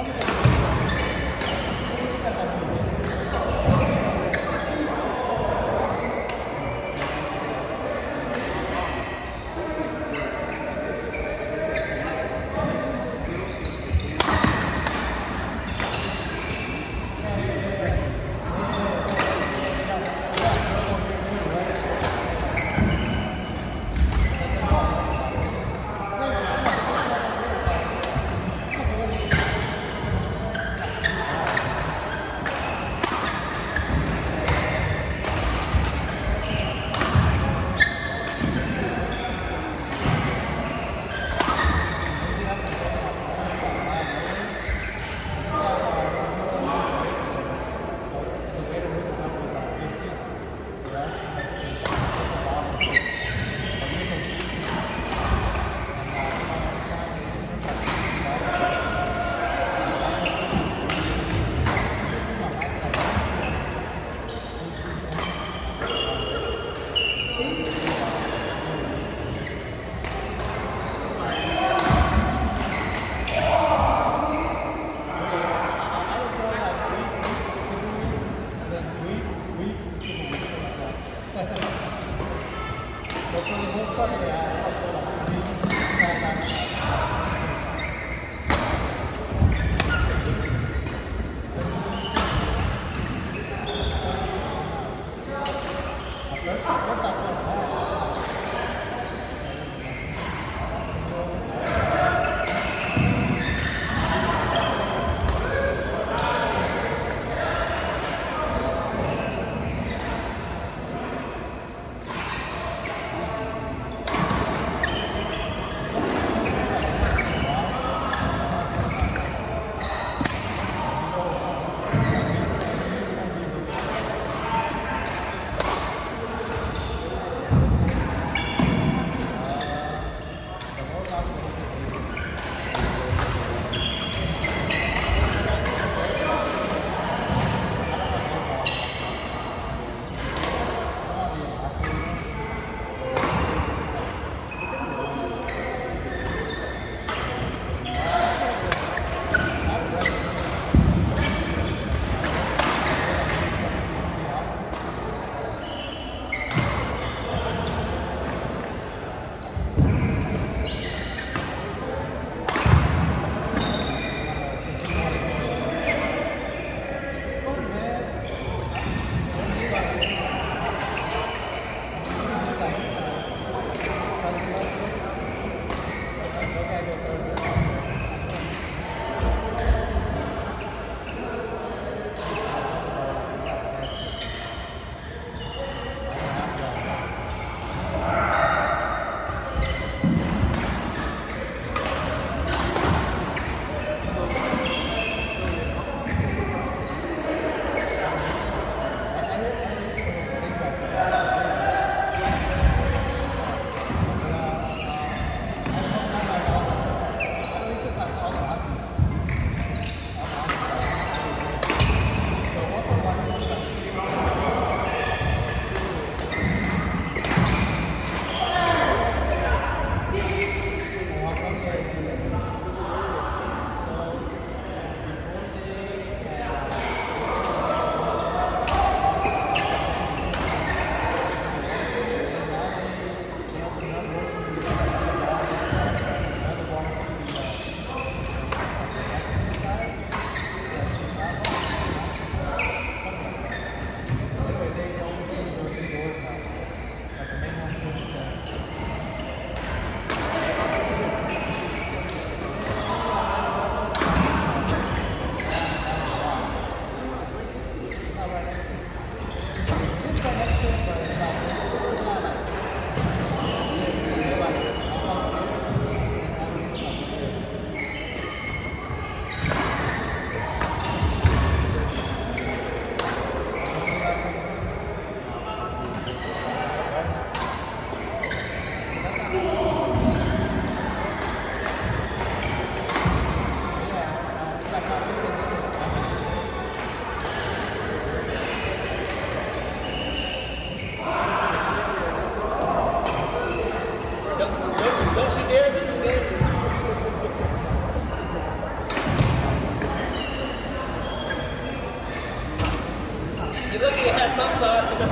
Come on. fucking ass. Go.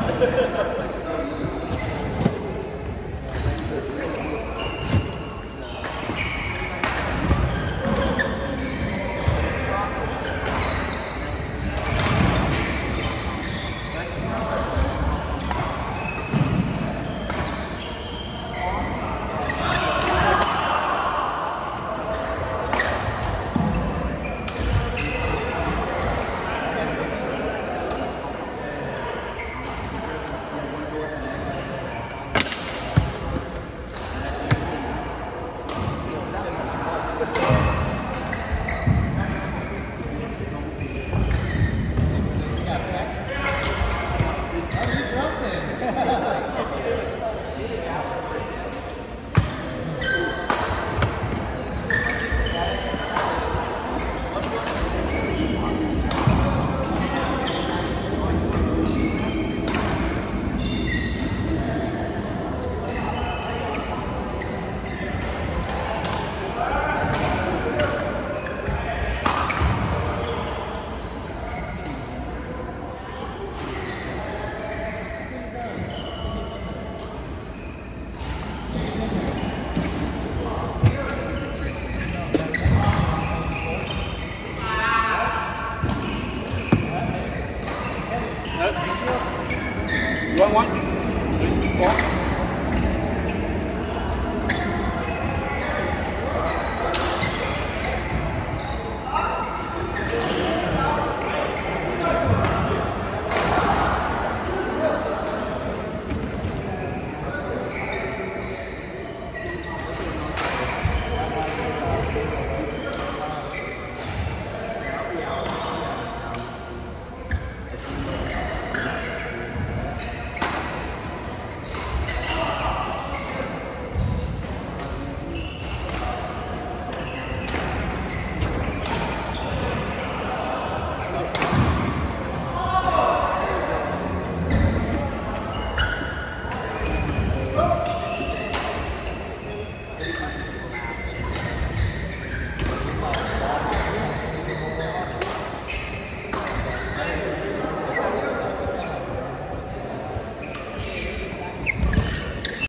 ます。